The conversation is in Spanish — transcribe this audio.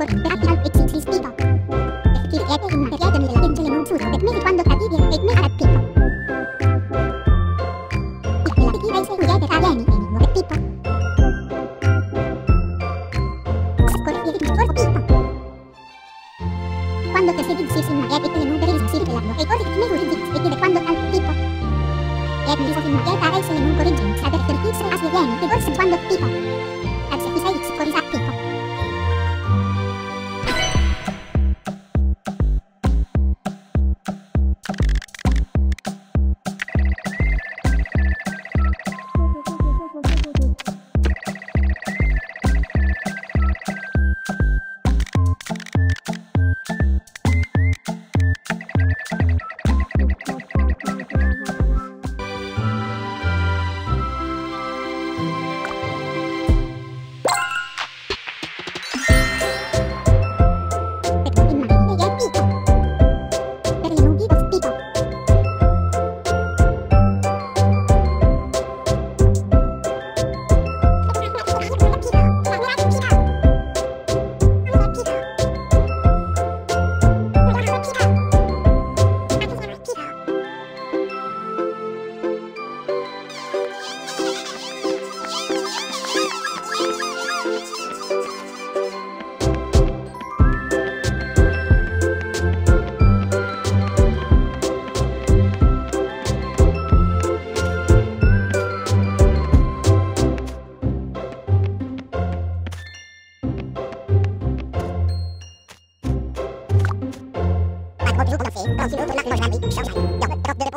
look back continue pour la fin, continue pour